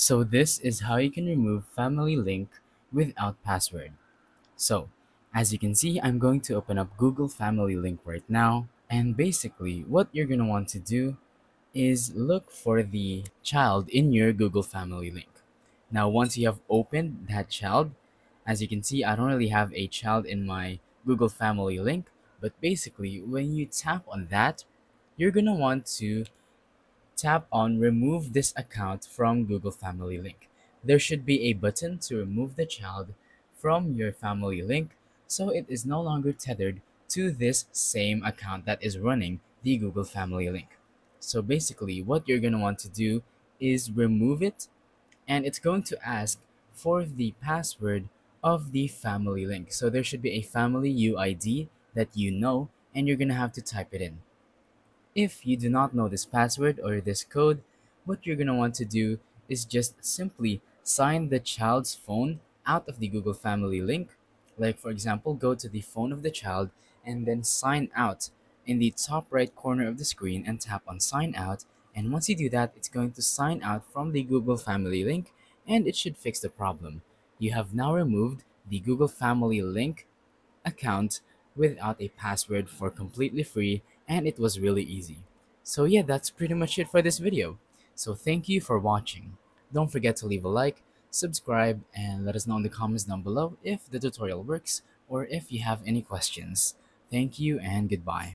So this is how you can remove family link without password. So as you can see, I'm going to open up Google Family Link right now. And basically what you're going to want to do is look for the child in your Google Family Link. Now, once you have opened that child, as you can see, I don't really have a child in my Google Family Link, but basically when you tap on that, you're gonna want to tap on remove this account from Google Family Link. There should be a button to remove the child from your family link so it is no longer tethered to this same account that is running the Google Family Link. So basically what you're going to want to do is remove it and it's going to ask for the password of the family link. So there should be a family UID that you know and you're going to have to type it in. If you do not know this password or this code, what you're going to want to do is just simply sign the child's phone out of the Google Family link. Like for example, go to the phone of the child and then sign out in the top right corner of the screen and tap on sign out. And once you do that, it's going to sign out from the Google Family link and it should fix the problem. You have now removed the Google Family link account without a password for completely free and it was really easy. So yeah, that's pretty much it for this video. So thank you for watching. Don't forget to leave a like, subscribe, and let us know in the comments down below if the tutorial works or if you have any questions. Thank you and goodbye.